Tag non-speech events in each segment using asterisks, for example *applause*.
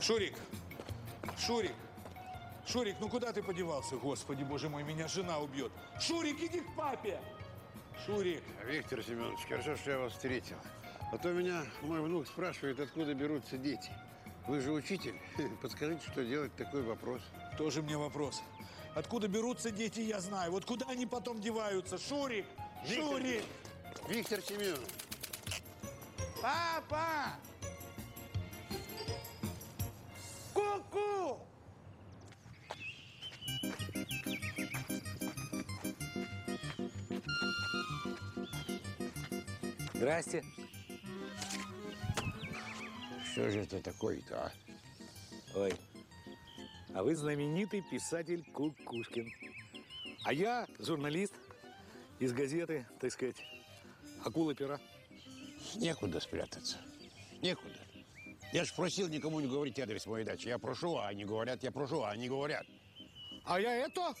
Шурик! Шурик! Шурик, ну куда ты подевался? Господи, боже мой, меня жена убьет. Шурик, иди к папе! Шурик! Виктор Семенович, хорошо, что я вас встретил. А то меня мой внук спрашивает, откуда берутся дети. Вы же учитель. *laughs* Подскажите, что делать такой вопрос. Тоже мне вопрос. Откуда берутся дети, я знаю. Вот куда они потом деваются? Шурик! Шурик! Виктор Семенович, Папа! Здрасте. что же это такое-то, а? Ой, а вы знаменитый писатель Кукушкин. А я журналист из газеты, так сказать, «Акула пера». Некуда спрятаться. Некуда. Я ж просил никому не говорить адрес моей дачи. Я прошу, а они говорят, я прошу, а они говорят. А я это,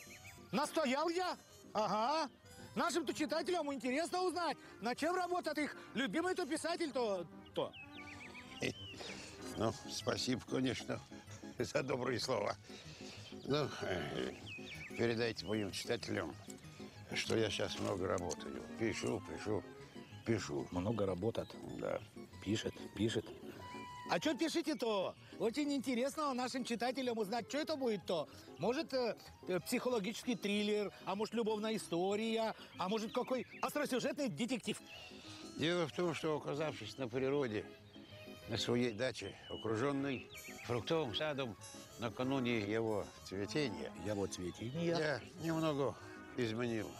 настоял я. Ага. Нашим-то читателям интересно узнать, на чем работает их любимый-то писатель-то. То. Ну, спасибо, конечно, за добрые слова. Ну, э, передайте моим читателям, что я сейчас много работаю. Пишу, пишу, пишу. Много работает. Да. Пишет, пишет. А что пишите-то? Очень интересно нашим читателям узнать, что это будет-то. Может, э, э, психологический триллер, а может, любовная история, а может, какой остросюжетный детектив. Дело в том, что, оказавшись на природе, на своей даче, окруженной фруктовым садом, накануне его цветения, Я вот цветение. я немного изменил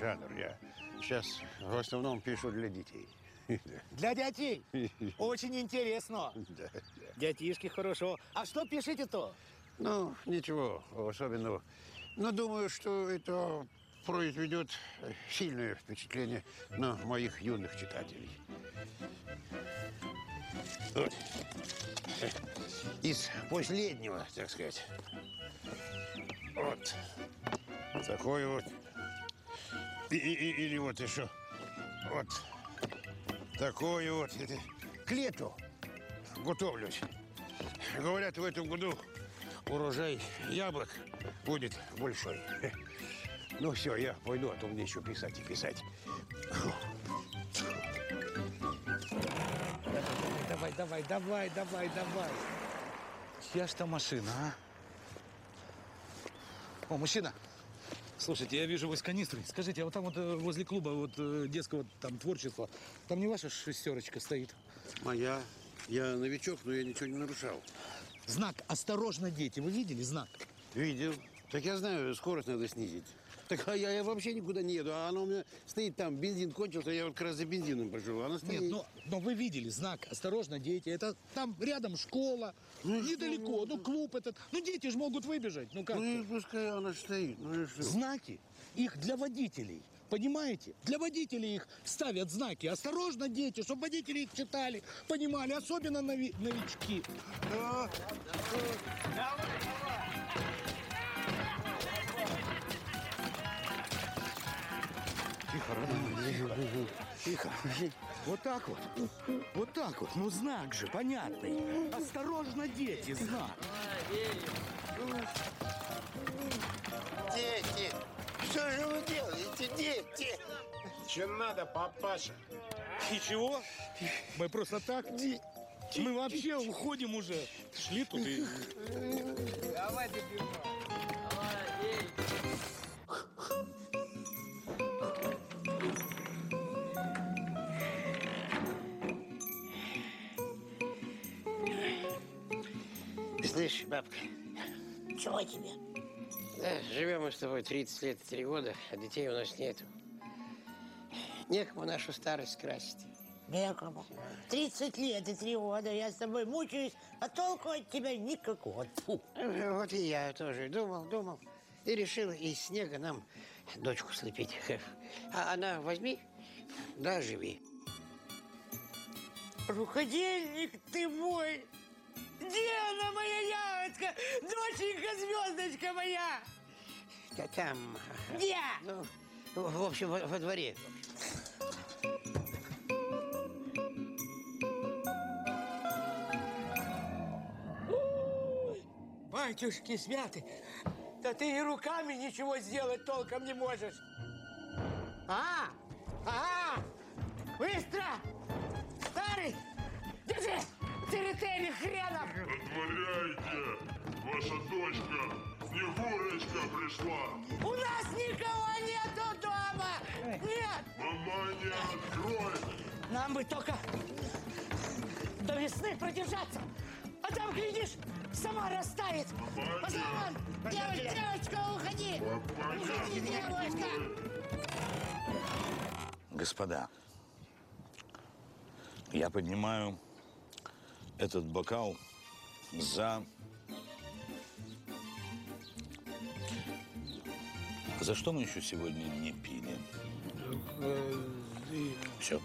жанр. Я сейчас в основном пишу для детей. *laughs* Для детей. *laughs* Очень интересно. *laughs* Детишки хорошо. А что пишите-то? Ну, ничего особенного. Но думаю, что это произведет сильное впечатление на моих юных читателей. Вот. Из последнего, так сказать. Вот. Такой вот. И- и- или вот еще. Вот. Такой вот. Это к лету готовлюсь. Говорят, в этом году урожай яблок будет большой. Ну все, я пойду, а то мне еще писать и писать. Давай, давай, давай, давай, давай. Я ж та машина, а? О, мужчина. Слушайте, я вижу, вы с канистрой. Скажите, а вот там вот э, возле клуба вот э, детского там творчества, там не ваша шестерочка стоит? Моя. Я новичок, но я ничего не нарушал. Знак «Осторожно, дети». Вы видели знак? Видел. Так я знаю, скорость надо снизить. Так а я, я вообще никуда не еду. А она у меня стоит там, бензин кончился, я вот как раз за бензином пошел. Она стоит. Нет, но, но вы видели знак «Осторожно, дети». Это там рядом школа, Ну недалеко, что? ну клуб этот. Ну дети же могут выбежать. Ну как? Ну и пускай она стоит. Ну и что? Знаки, их для водителей. Понимаете? Для водителей их ставят знаки. Осторожно, дети, чтобы водители их читали, понимали, особенно нови- новички. Тихо. Вот так вот. Вот так вот. Ну, знак же, понятный. Осторожно, дети, знак. Дети! Что же вы делаете, дети? Че надо, папаша? Ничего, мы просто так. Мы вообще уходим уже. Шли тут и... Слышь, бабка, Чего тебе? да, живем мы с тобой 30 лет и 3 года, а детей у нас нету. Некому нашу старость красить. Некому. 30 лет и 3 года я с тобой мучаюсь, а толку от тебя никакого. Фу. Вот и я тоже думал, думал. И решил из снега нам дочку слепить. А она возьми, да живи. Рукодельник ты мой! Доченька, звездочка моя! Да там, Где? ну, в общем, во, во дворе. Батюшки святы, да ты и руками ничего сделать толком не можешь. А, а, быстро! Старый, держи! Территорий хренов! Отворяйте! Ваша дочка, Снегурочка, пришла! У нас никого нету дома! Нет! Маманя, открой! Нам бы только до весны продержаться. А там, глядишь, сама растает. Пошла вон! Девочка, девочка, уходи! Уходи, девочка! Господа, я поднимаю этот бокал за... За что мы еще сегодня не пили? Все.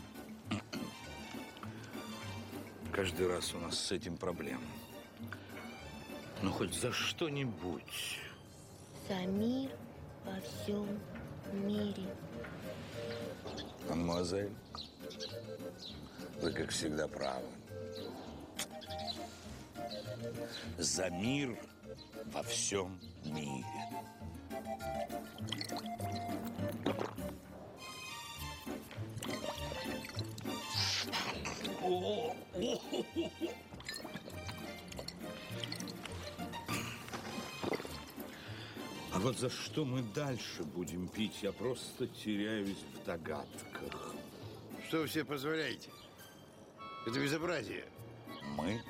Каждый раз у нас с этим проблемы. Ну, хоть за что-нибудь. За мир во всем мире. Мадемуазель, вы, как всегда, правы. За мир во всем мире. О, о, о, о. А вот за что мы дальше будем пить, я просто теряюсь в догадках. Что вы себе позволяете? Это безобразие. Мы?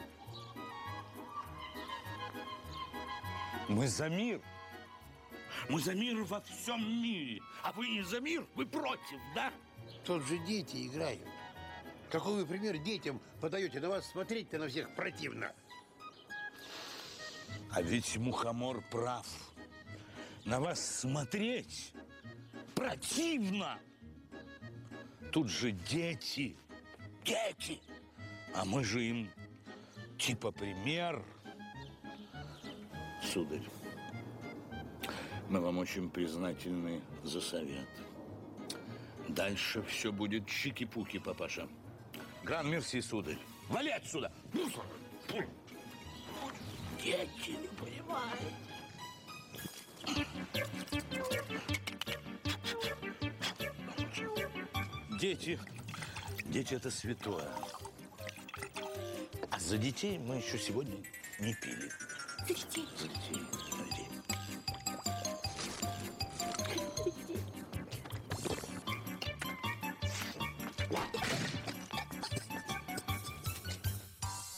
Мы за мир. Мы за мир во всем мире. А вы не за мир, вы против, да? Тут же дети играют. Какой вы пример детям подаете? На вас смотреть-то на всех противно. А ведь Мухомор прав. На вас смотреть противно. Тут же дети. Дети. А мы же им типа пример. Сударь, мы вам очень признательны за совет. Дальше все будет чики-пуки, папаша. Гран мерси, сударь. Вали отсюда! Дети, не понимают. Дети. Дети – это святое. А за детей мы еще сегодня не пили. За детей. За детей.